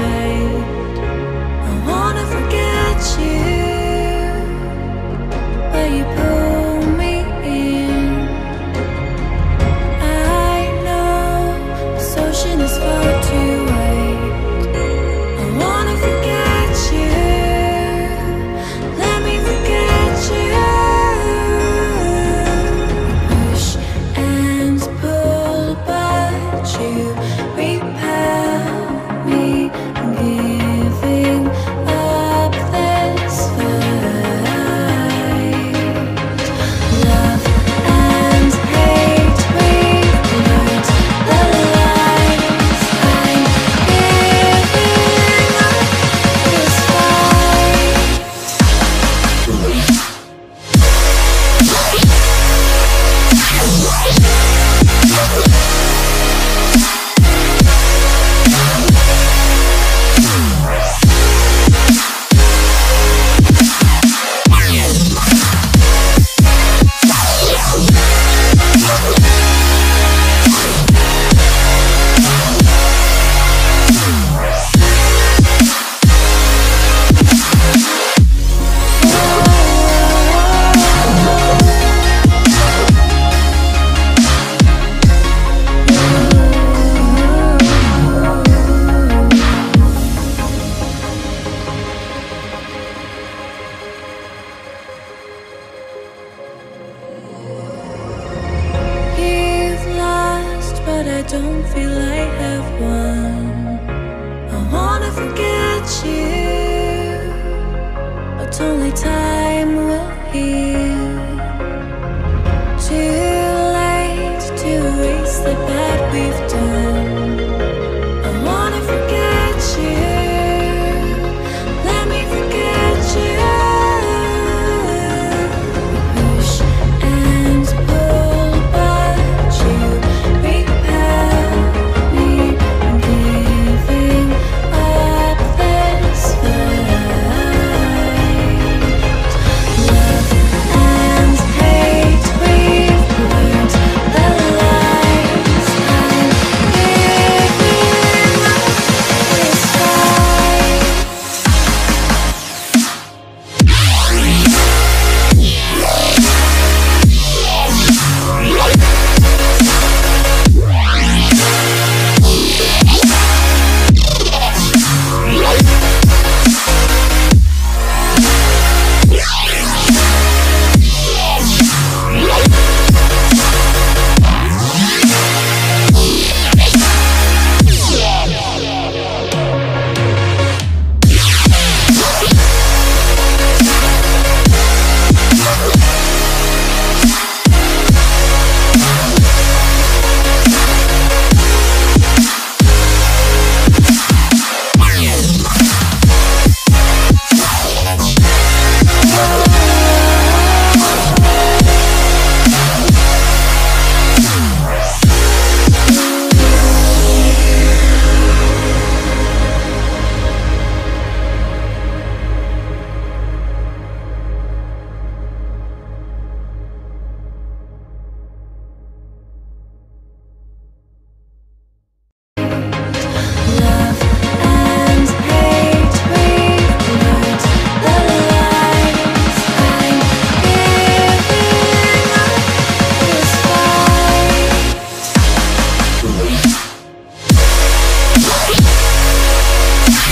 say I don't feel I have one. I wanna forget you.